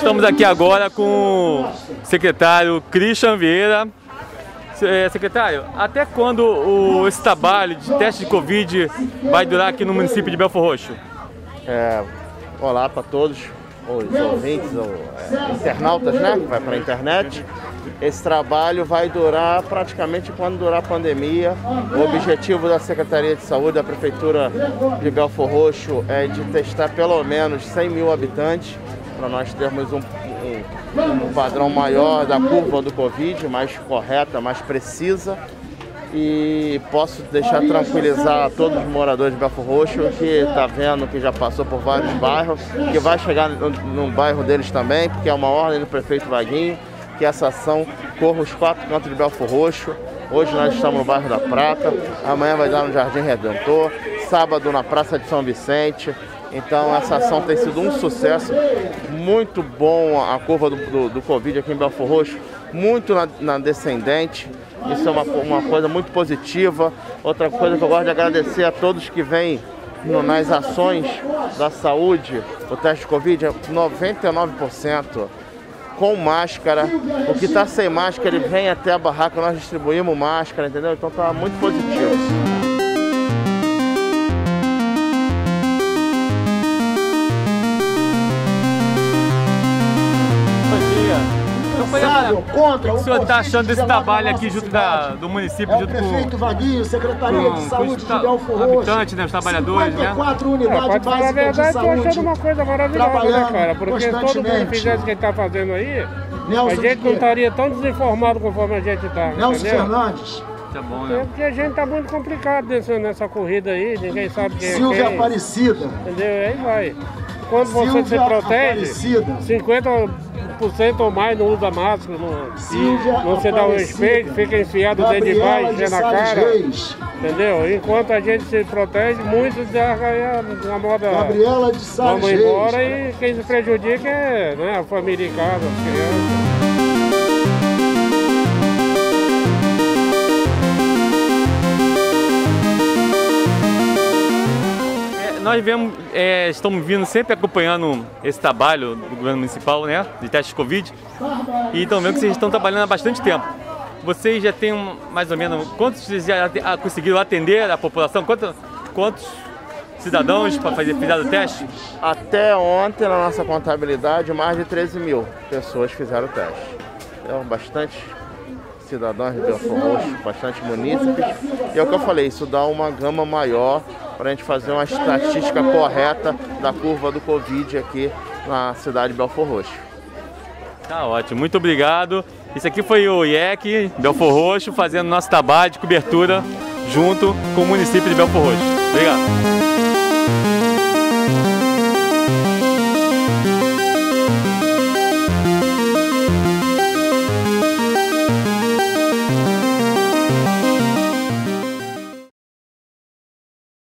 estamos aqui agora com o secretário Christian Vieira. É, secretário, até quando o, esse trabalho de teste de Covid vai durar aqui no município de Belfor Roxo? É, olá para todos os ouvintes, ou, é, internautas, né? Vai para a internet. Esse trabalho vai durar praticamente quando durar a pandemia. O objetivo da Secretaria de Saúde da Prefeitura de Belfor Roxo é de testar pelo menos 100 mil habitantes para nós termos um, um, um, padrão maior da curva do Covid, mais correta, mais precisa. E posso deixar tranquilizar todos os moradores de Belfor Roxo que está vendo que já passou por vários bairros, que vai chegar no, bairro deles também, porque é uma ordem do prefeito Vaguinho, que essa ação corra os quatro cantos de Belfor Roxo. Hoje nós estamos no bairro da Prata, amanhã vai dar no Jardim Redentor, sábado na Praça de São Vicente, então essa ação tem sido um sucesso, muito bom a curva do, do, do Covid aqui em Belfor Roxo, muito na, na descendente, isso é uma, uma, coisa muito positiva. Outra coisa que eu gosto de agradecer a todos que vêm nas ações da saúde, o teste de Covid é 99% com máscara. O que está sem máscara, ele vem até a barraca, nós distribuímos máscara, entendeu? Então está muito positivo. Contra o que o senhor está achando desse trabalho aqui junto da, do município, é junto o prefeito com, Vaguinho, Secretaria com, de Saúde com de Belfor Roxo. habitantes, né, os trabalhadores, 54 né? unidades É, básicas verdade, de saúde. tô achando uma coisa maravilhosa, né, cara? Porque todo mundo fizesse o que ele tá fazendo aí, Nelson a gente não estaria tão desinformado conforme a gente tá, Nelson entendeu? Fernandes, Tá bom, É né? porque a gente tá muito complicado nessa, nessa corrida aí, ninguém sabe quem é Silvia quem, Aparecida, entendeu? Aí vai. Quando você se Silvia protege, Aparecida. 50% ou mais não usa máscara, não, Silvia não se dá o respeito, fica enfiado dentro de Gabriela baixo, de enchendo a Salles cara. Reis, Entendeu? Enquanto a gente se protege, muitos já na moda. Gabriela de Salles Vamos embora Reis, e quem se prejudica é né, a família em casa, as crianças. Nós é, estamos vindo sempre acompanhando esse trabalho do governo municipal, né, de teste de Covid, e estão vendo que vocês estão trabalhando há bastante tempo. Vocês já têm mais ou menos, quantos vocês já ah, conseguiram atender a população? Quantos, quantos cidadãos para fazer fizeram o teste? Até ontem, na nossa contabilidade, mais de 13 mil pessoas fizeram o teste. Então, bastante cidadãos de Belfor Roxo, bastante munícipes. E é o que eu falei, isso dá uma gama maior para a gente fazer uma estatística correta da curva do Covid aqui na cidade de Belfor Roxo. Tá ótimo, muito obrigado. Isso aqui foi o IEC Belfor Roxo fazendo nosso trabalho de cobertura junto com o município de Belfor Roxo. Obrigado.